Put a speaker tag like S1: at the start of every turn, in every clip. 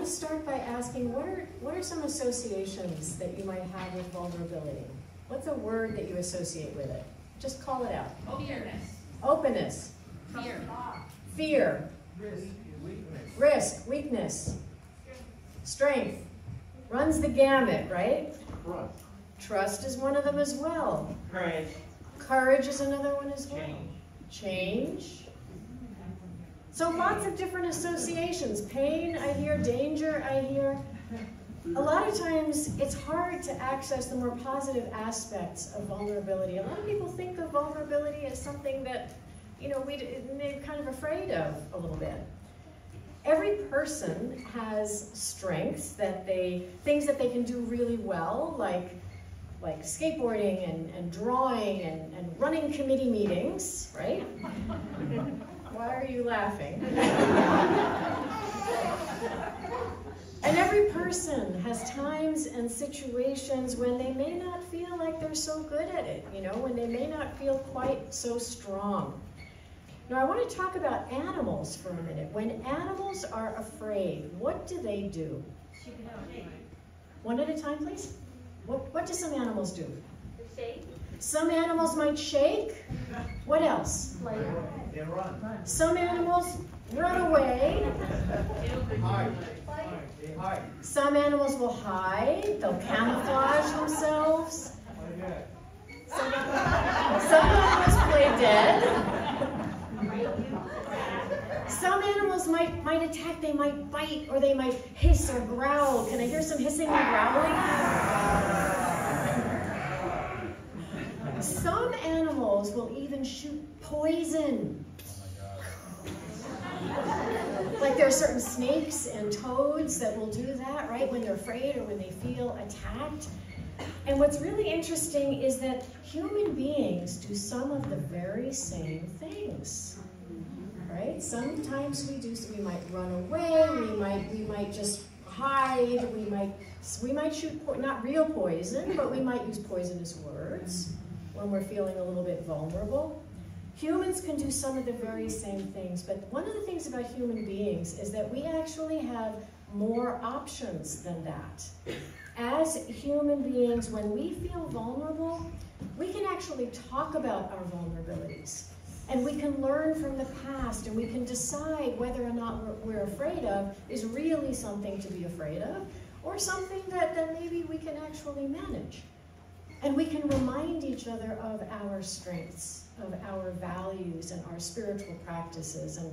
S1: want to start by asking what are, what are some associations that you might have with vulnerability? What's a word that you associate with it? Just call it out.
S2: Openness.
S1: Openness.
S2: Fear.
S1: Fear.
S3: Risk, weakness.
S1: Risk. Weakness. Strength. Runs the gamut, right?
S3: Trust.
S1: Trust is one of them as well.
S3: Courage.
S1: Courage is another one as well.
S3: Change.
S1: Change. So lots of different associations. Pain, I hear. Danger, I hear. A lot of times it's hard to access the more positive aspects of vulnerability. A lot of people think of vulnerability as something that, you know, we, they're kind of afraid of a little bit. Every person has strengths that they, things that they can do really well, like like skateboarding and, and drawing and, and running committee meetings, right? Why are you laughing? and every person has times and situations when they may not feel like they're so good at it, you know, when they may not feel quite so strong. Now, I want to talk about animals for a minute. When animals are afraid, what do they do? One at a time, please. What, what do some animals do?
S2: Shake.
S1: Some animals might shake. What else?
S3: They run.
S1: Some animals run away.
S3: Hide.
S1: Some animals will hide. They'll camouflage themselves. Some, some animals play dead. Some animals might, might attack, they might bite, or they might hiss or growl. Can I hear some hissing and growling? Some animals will even shoot poison. Like there are certain snakes and toads that will do that, right, when they're afraid or when they feel attacked. And what's really interesting is that human beings do some of the very same things. Right? Sometimes we do we might run away, we might we might just hide, we might we might shoot not real poison, but we might use poisonous words when we're feeling a little bit vulnerable. Humans can do some of the very same things, but one of the things about human beings is that we actually have more options than that. As human beings, when we feel vulnerable, we can actually talk about our vulnerabilities. And we can learn from the past and we can decide whether or not we're, we're afraid of is really something to be afraid of or something that, that maybe we can actually manage. And we can remind each other of our strengths, of our values and our spiritual practices. And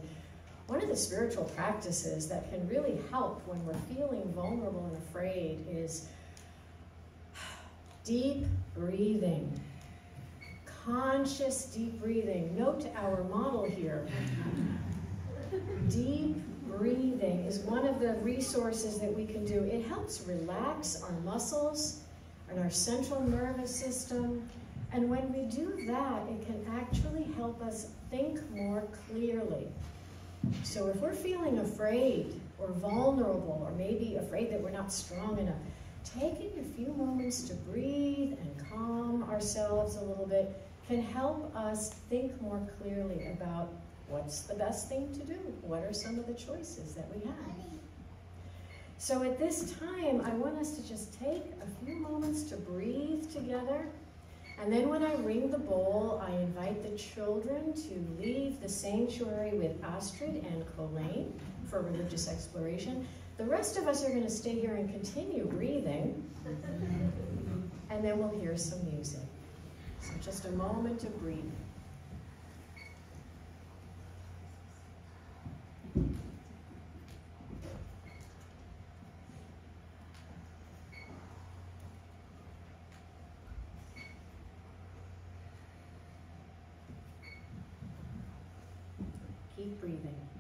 S1: one of the spiritual practices that can really help when we're feeling vulnerable and afraid is deep breathing. Conscious deep breathing. Note our model here. Deep breathing is one of the resources that we can do. It helps relax our muscles and our central nervous system. And when we do that, it can actually help us think more clearly. So if we're feeling afraid or vulnerable or maybe afraid that we're not strong enough, taking a few moments to breathe and calm ourselves a little bit can help us think more clearly about what's the best thing to do? What are some of the choices that we have? So at this time, I want us to just take a few moments to breathe together. And then when I ring the bowl, I invite the children to leave the sanctuary with Astrid and Colleen for religious exploration. The rest of us are going to stay here and continue breathing. And then we'll hear some music. So just a moment to breathe. Keep breathing.